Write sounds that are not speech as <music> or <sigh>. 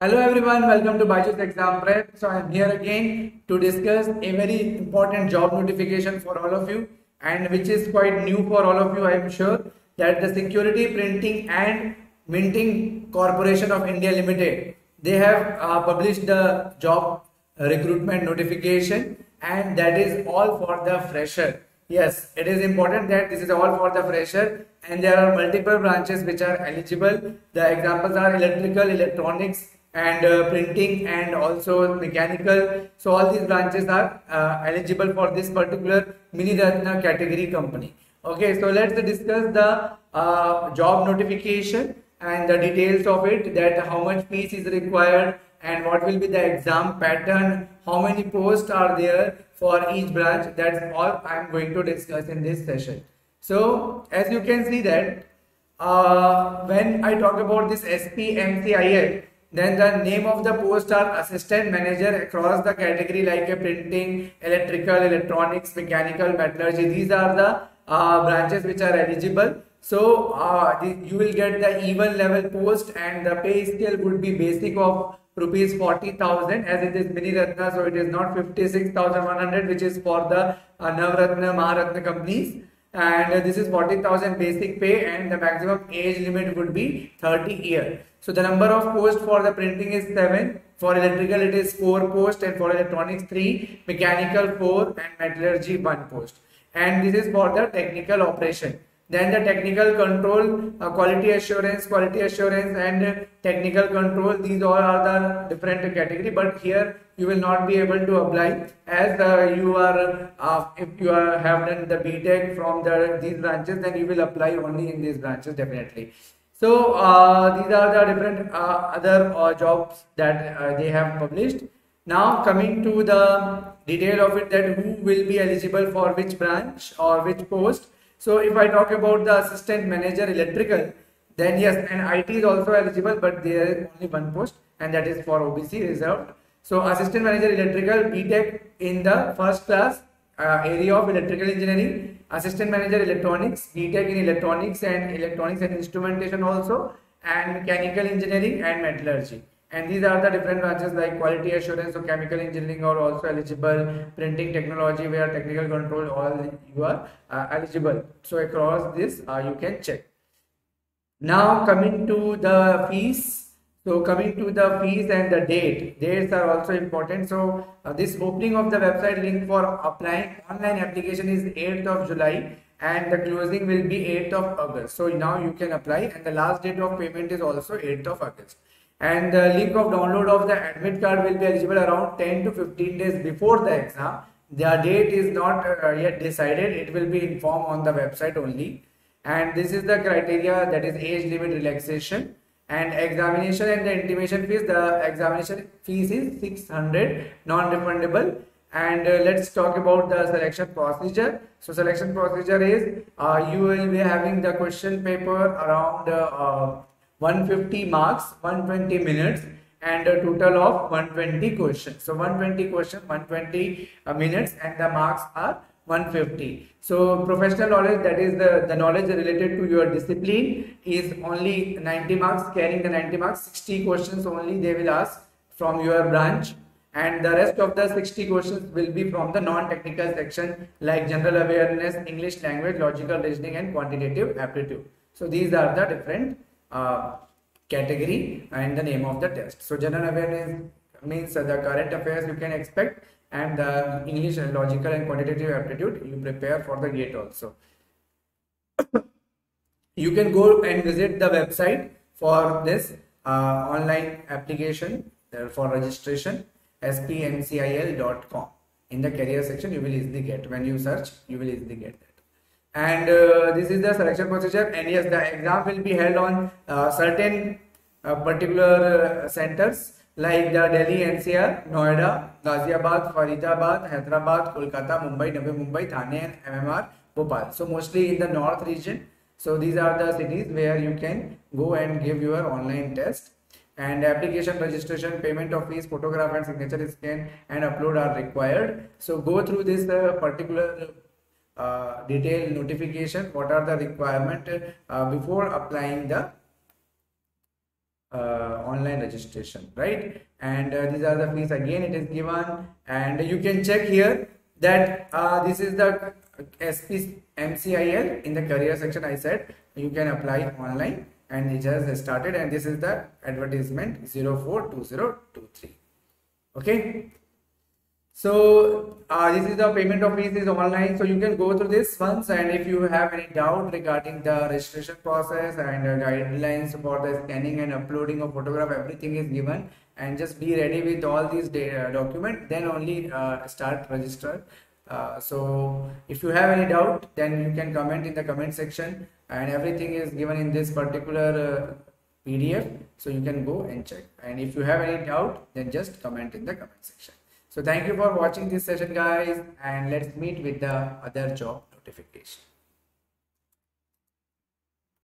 Hello everyone, welcome to Byju's Exam Prep. So I am here again to discuss a very important job notification for all of you and which is quite new for all of you I am sure that the Security Printing and Minting Corporation of India Limited they have uh, published the job recruitment notification and that is all for the fresher. Yes, it is important that this is all for the fresher and there are multiple branches which are eligible. The examples are electrical, electronics, and uh, printing and also mechanical. So all these branches are uh, eligible for this particular Mini Ratna category company. Okay, so let's discuss the uh, job notification and the details of it that how much fees is required and what will be the exam pattern, how many posts are there for each branch. That's all I'm going to discuss in this session. So as you can see that uh, when I talk about this SPMCIL, then the name of the post are assistant manager across the category like a printing, electrical, electronics, mechanical, metallurgy. These are the uh, branches which are eligible. So uh, you will get the even level post and the pay scale would be basic of rupees 40,000 as it is mini ratna so it is not 56,100 which is for the uh, Navratna Maharatna companies and this is 40,000 basic pay and the maximum age limit would be 30 year. So the number of posts for the printing is 7, for electrical it is 4 posts and for electronics 3, mechanical 4 and metallurgy 1 post. And this is for the technical operation. Then the technical control, uh, quality assurance, quality assurance and uh, technical control, these all are the different category. But here you will not be able to apply as uh, you are, uh, if you are, have done the BTech from the, these branches, then you will apply only in these branches definitely. So uh, these are the different uh, other uh, jobs that uh, they have published. Now coming to the detail of it that who will be eligible for which branch or which post. So if I talk about the assistant manager electrical, then yes, and IT is also eligible, but there is only one post and that is for OBC reserved. So assistant manager electrical BTech in the first class uh, area of electrical engineering, assistant manager electronics, BTech in electronics and electronics and instrumentation also, and mechanical engineering and metallurgy. And these are the different branches like quality assurance, so chemical engineering are also eligible, printing technology where technical control all you are uh, eligible. So across this uh, you can check. Now coming to the fees, so coming to the fees and the date, dates are also important. So uh, this opening of the website link for applying online application is 8th of July and the closing will be 8th of August. So now you can apply and the last date of payment is also 8th of August. And the link of download of the admit card will be eligible around 10 to 15 days before the exam. The date is not uh, yet decided. It will be informed on the website only. And this is the criteria that is age limit relaxation and examination and the intimation fees the examination fees is 600 non-refundable. And uh, let's talk about the selection procedure. So selection procedure is uh, you will be having the question paper around uh, 150 marks 120 minutes and a total of 120 questions. So 120 questions 120 uh, minutes and the marks are 150 so professional knowledge that is the the knowledge related to your discipline is only 90 marks carrying the 90 marks 60 questions only they will ask from your branch. And the rest of the 60 questions will be from the non-technical section like general awareness english language logical reasoning and quantitative aptitude. So these are the different uh, category and the name of the test. So general awareness means the current affairs you can expect and the English and logical and quantitative aptitude you prepare for the gate also. <coughs> you can go and visit the website for this uh, online application uh, for registration spmcil.com in the career section you will easily get when you search you will easily get that. And uh, this is the selection procedure and yes the exam will be held on uh, certain uh, particular uh, centers like the Delhi NCR, Noida, Ghaziabad, Faridabad, Hyderabad, Kolkata, Mumbai, Navi Mumbai, Thane and MMR, Bhopal. So mostly in the north region. So these are the cities where you can go and give your online test and application registration payment of fees photograph and signature scan and upload are required so go through this uh, particular uh, detailed notification what are the requirement uh, before applying the uh, online registration right? And uh, these are the fees. Again it is given. And you can check here that uh, this is the SP MCIL in the career section I said. You can apply online and it has started. And this is the advertisement 042023 okay so uh, this is the payment of fees is online so you can go through this once and if you have any doubt regarding the registration process and uh, guidelines for the scanning and uploading of photograph everything is given. And just be ready with all these data, document then only uh, start register. Uh, so if you have any doubt then you can comment in the comment section. And everything is given in this particular uh, pdf so you can go and check. And if you have any doubt then just comment in the comment section so thank you for watching this session guys and let's meet with the other job notification